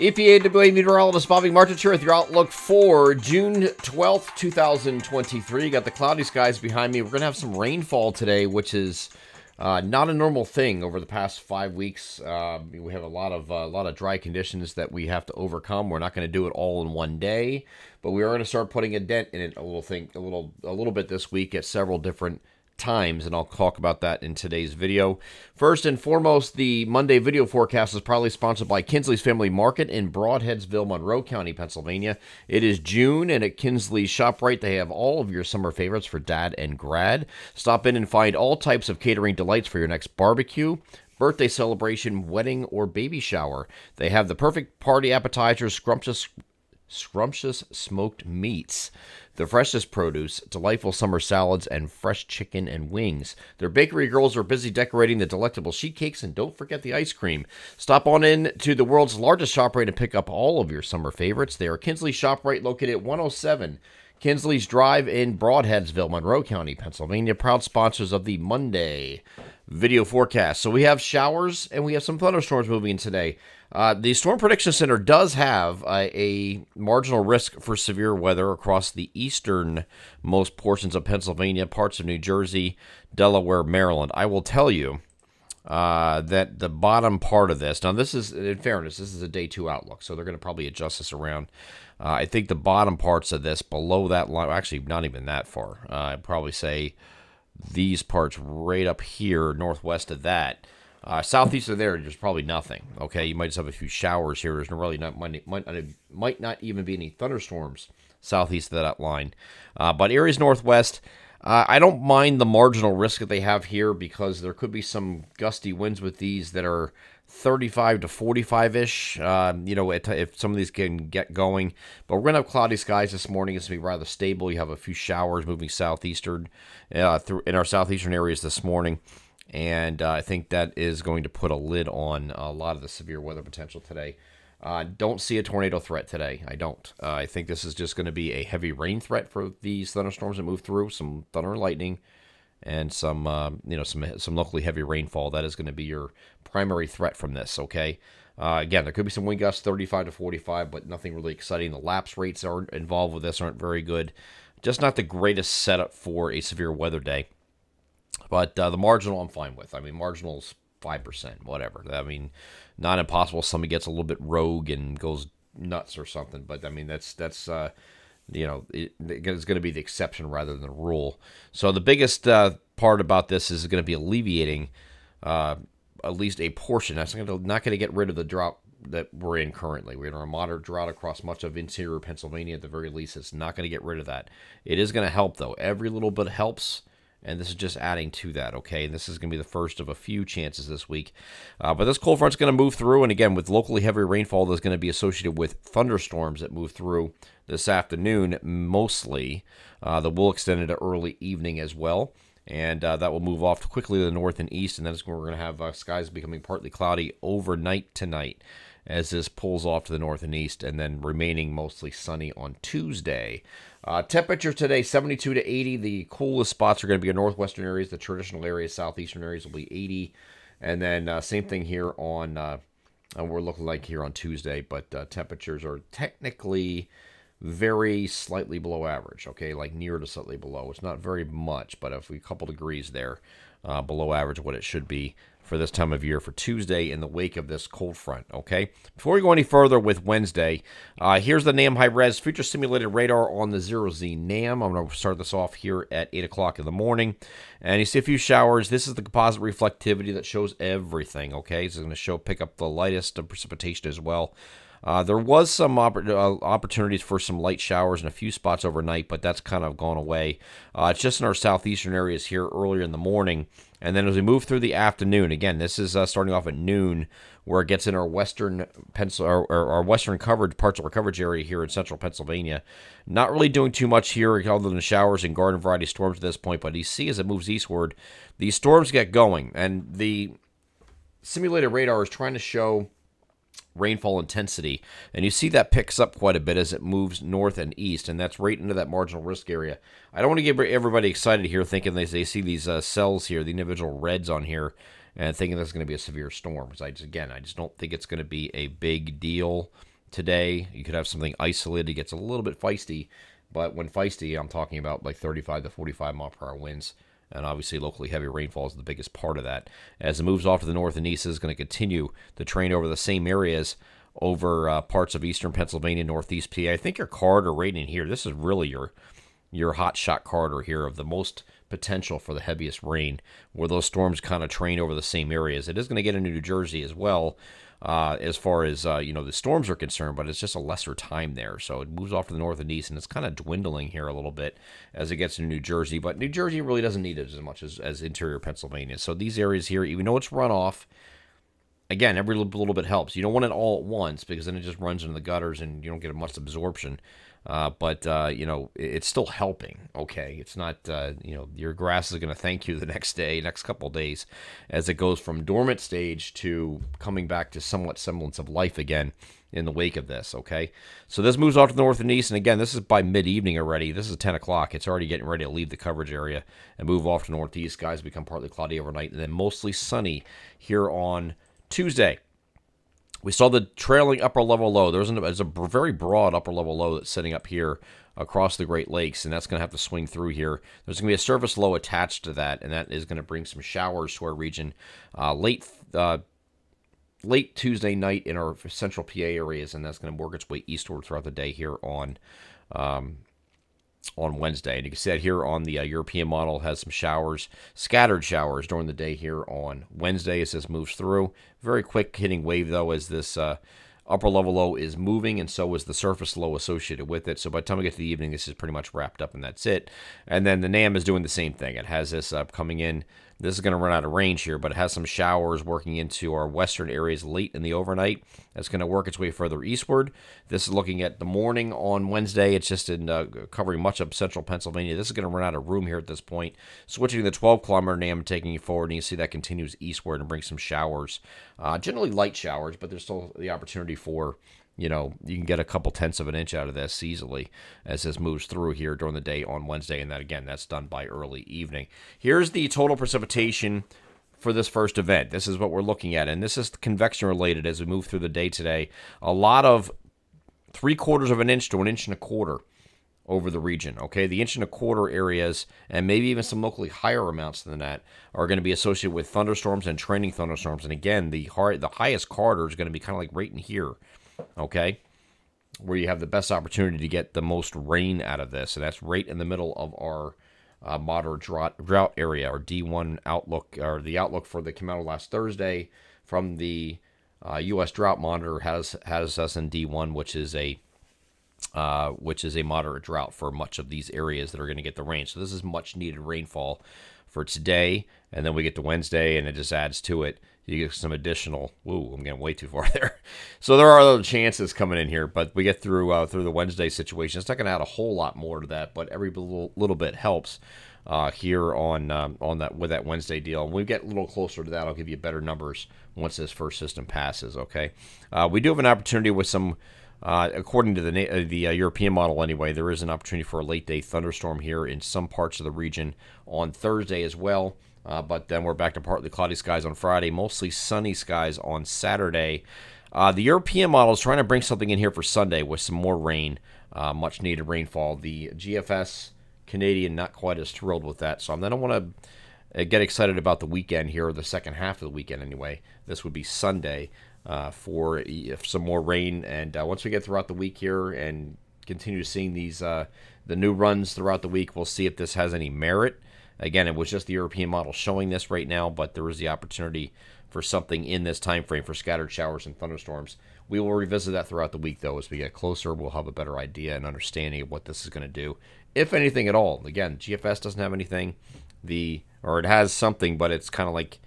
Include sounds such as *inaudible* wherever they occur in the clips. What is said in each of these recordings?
EPAWA meteorologist Bobby Martich here with your outlook for June 12th, 2023. Got the cloudy skies behind me. We're going to have some rainfall today, which is uh, not a normal thing over the past five weeks. Uh, we have a lot of uh, a lot of dry conditions that we have to overcome. We're not going to do it all in one day, but we are going to start putting a dent in it a little thing, a little a little bit this week at several different times, and I'll talk about that in today's video. First and foremost, the Monday video forecast is probably sponsored by Kinsley's Family Market in Brodheadsville, Monroe County, Pennsylvania. It is June, and at Kinsley's ShopRite, they have all of your summer favorites for dad and grad. Stop in and find all types of catering delights for your next barbecue birthday celebration, wedding, or baby shower. They have the perfect party appetizers, scrumptious scrumptious smoked meats, the freshest produce, delightful summer salads, and fresh chicken and wings. Their bakery girls are busy decorating the delectable sheet cakes, and don't forget the ice cream. Stop on in to the world's largest ShopRite and pick up all of your summer favorites. They are Kinsley ShopRite, located at 107 Kinsley's Drive in Brodheadsville, Monroe County, Pennsylvania. Proud sponsors of the Monday video forecast. So we have showers and we have some thunderstorms moving in today. Uh, the Storm Prediction Center does have a marginal risk for severe weather across the easternmost portions of Pennsylvania, parts of New Jersey, Delaware, Maryland. I will tell you uh, that the bottom part of this, now this is, in fairness, this is a day two outlook, so they're going to probably adjust this around. Uh, I think the bottom parts of this, below that line, actually not even that far, uh, I'd probably say these parts right up here, northwest of that, uh, southeast of there, there's probably nothing. Okay, you might just have a few showers here. There's really not might, might, might not even be any thunderstorms southeast of that line. Uh, but areas northwest, uh, I don't mind the marginal risk that they have here because there could be some gusty winds with these that are 35 to 45 ish. Uh, you know, if some of these can get going, but we're gonna have cloudy skies this morning. It's gonna be rather stable. You have a few showers moving southeastern uh, through in our southeastern areas this morning and uh, I think that is going to put a lid on a lot of the severe weather potential today. Uh, don't see a tornado threat today. I don't. Uh, I think this is just going to be a heavy rain threat for these thunderstorms that move through, some thunder and lightning, and some uh, you know some some locally heavy rainfall. That is going to be your primary threat from this. Okay. Uh, again, there could be some wind gusts, 35 to 45, but nothing really exciting. The lapse rates are involved with this aren't very good. Just not the greatest setup for a severe weather day. But uh, the marginal, I'm fine with. I mean, marginal's five percent, whatever. I mean, not impossible. Somebody gets a little bit rogue and goes nuts or something. But I mean, that's that's uh, you know, it, it's going to be the exception rather than the rule. So the biggest uh, part about this is going to be alleviating uh, at least a portion. That's not going to get rid of the drought that we're in currently. We're in a moderate drought across much of interior Pennsylvania at the very least. It's not going to get rid of that. It is going to help though. Every little bit helps and this is just adding to that, okay? And this is going to be the first of a few chances this week. Uh, but this cold front's going to move through, and again, with locally heavy rainfall that's going to be associated with thunderstorms that move through this afternoon, mostly. Uh, that will extend into early evening as well. And uh, that will move off quickly to the north and east, and then we're going to have uh, skies becoming partly cloudy overnight tonight as this pulls off to the north and east, and then remaining mostly sunny on Tuesday. Uh, temperature today 72 to 80. The coolest spots are going to be in northwestern areas. The traditional areas, southeastern areas will be 80. And then uh, same thing here on, uh, we're looking like here on Tuesday, but uh, temperatures are technically very slightly below average, okay, like near to slightly below. It's not very much, but if we a couple degrees there uh, below average, what it should be for this time of year for Tuesday in the wake of this cold front. Okay. Before we go any further with Wednesday, uh, here's the NAM high res future simulated radar on the zero Z NAM. I'm going to start this off here at 8 o'clock in the morning. And you see a few showers. This is the composite reflectivity that shows everything. Okay. It's going to show pick up the lightest of precipitation as well. Uh, there was some uh, opportunities for some light showers in a few spots overnight, but that's kind of gone away. Uh, it's just in our southeastern areas here earlier in the morning. And then as we move through the afternoon, again, this is uh, starting off at noon, where it gets in our western pencil or, or, our western coverage parts of our coverage area here in central Pennsylvania. Not really doing too much here other than showers and garden variety storms at this point, but you see as it moves eastward, these storms get going, and the simulated radar is trying to show rainfall intensity. And you see that picks up quite a bit as it moves north and east, and that's right into that marginal risk area. I don't want to get everybody excited here thinking they, they see these uh, cells here, the individual reds on here, and thinking that's going to be a severe storm. Because I just, again, I just don't think it's going to be a big deal. today. You could have something isolated, it gets a little bit feisty, but when feisty, I'm talking about like 35 to 45 mile per hour winds. And obviously, locally heavy rainfall is the biggest part of that. As it moves off to the north and east, is going to continue to train over the same areas over uh, parts of eastern Pennsylvania, northeast PA. I think your corridor right in here, this is really your your hot shot corridor here of the most potential for the heaviest rain, where those storms kind of train over the same areas. It is going to get into New Jersey as well, uh, as far as uh, you know the storms are concerned, but it's just a lesser time there. So it moves off to the north and east, and it's kind of dwindling here a little bit as it gets into New Jersey. But New Jersey really doesn't need it as much as, as interior Pennsylvania. So these areas here, even though it's runoff, again, every little bit helps. You don't want it all at once because then it just runs into the gutters and you don't get much absorption. Uh, but uh, you know it's still helping. Okay, it's not uh, you know your grass is going to thank you *laughs* the next day, next couple days, as it goes from dormant stage to coming back to somewhat semblance of life again in the wake of this. Okay, so this moves off to the north and east, and again, this is by mid evening already. This is 10 o'clock. It's already getting ready to leave the coverage area and move off to northeast. Guys become partly cloudy overnight, and then mostly sunny here on Tuesday. We saw the trailing upper level low. There's, there's a very broad upper level low that's sitting up here across the Great Lakes, and that's going to have to swing through here. There's going to be a surface low attached to that, and that is going to bring some showers to our region uh, late uh, late Tuesday night in our central PA areas, and that's going to work its way eastward throughout the day here on um, on Wednesday. And you can see that here on the uh, European model has some showers, scattered showers during the day here on Wednesday as this moves through. Very quick hitting wave though as this uh, upper level low is moving and so is the surface low associated with it. So by the time we get to the evening, this is pretty much wrapped up and that's it. And then the NAM is doing the same thing. It has this uh, coming in this is going to run out of range here, but it has some showers working into our western areas late in the overnight. That's going to work its way further eastward. This is looking at the morning on Wednesday. It's just in uh, covering much of central Pennsylvania. This is going to run out of room here at this point. Switching to the 12 kilometer NAM, taking you forward, and you see that continues eastward and brings some showers. Uh, generally light showers, but there's still the opportunity for you know, you can get a couple tenths of an inch out of this easily as this moves through here during the day on Wednesday. And that, again, that's done by early evening. Here's the total precipitation for this first event. This is what we're looking at. And this is convection related as we move through the day today. A lot of three quarters of an inch to an inch and a quarter over the region. Okay, the inch and a quarter areas, and maybe even some locally higher amounts than that, are going to be associated with thunderstorms and training thunderstorms. And again, the the highest corridor is going to be kind of like right in here okay? Where you have the best opportunity to get the most rain out of this. And that's right in the middle of our uh, moderate drought, drought area, our D1 outlook, or the outlook for the came out last Thursday from the uh, U.S. Drought Monitor has has us in D1, which is a uh, which is a moderate drought for much of these areas that are going to get the rain. So this is much needed rainfall for today, and then we get to Wednesday, and it just adds to it you get some additional. Woo, I'm getting way too far *laughs* there. So there are other chances coming in here, but we get through uh, through the Wednesday situation. It's not going to add a whole lot more to that, but every little, little bit helps uh, here on um, on that with that Wednesday deal. And we get a little closer to that. I'll give you better numbers once this first system passes. Okay, uh, we do have an opportunity with some. Uh, according to the uh, the uh, European model, anyway, there is an opportunity for a late day thunderstorm here in some parts of the region on Thursday as well. Uh, but then we're back to partly cloudy skies on Friday, mostly sunny skies on Saturday. Uh, the European model is trying to bring something in here for Sunday with some more rain, uh, much needed rainfall. The GFS Canadian not quite as thrilled with that, so I don't want to uh, get excited about the weekend here, or the second half of the weekend anyway. This would be Sunday uh, for some more rain, and uh, once we get throughout the week here and continue seeing these the new runs throughout the week, we'll see if this has any merit. Again, it was just the European model showing this right now, but there is the opportunity for something in this time frame for scattered showers and thunderstorms. We will revisit that throughout the week, though. As we get closer, we'll have a better idea and understanding of what this is going to do, if anything at all. Again, GFS doesn't have anything. The or it has something, but it's kind of like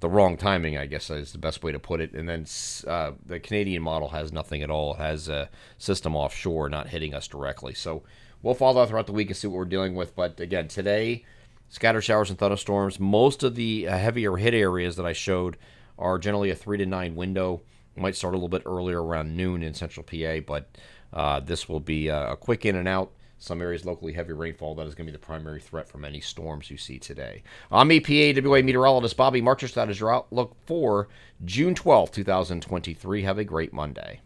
the wrong timing, I guess is the best way to put it. And then uh, the Canadian model has nothing at all. It has a system offshore, not hitting us directly. So we'll follow that throughout the week and see what we're dealing with. But again, today Scattered showers and thunderstorms. Most of the uh, heavier hit areas that I showed are generally a 3 to 9 window. Might start a little bit earlier around noon in central PA, but uh, this will be a, a quick in and out. Some areas locally heavy rainfall. That is going to be the primary threat from any storms you see today. I'm EPAWA meteorologist Bobby Martich. That is your outlook for June 12, 2023. Have a great Monday.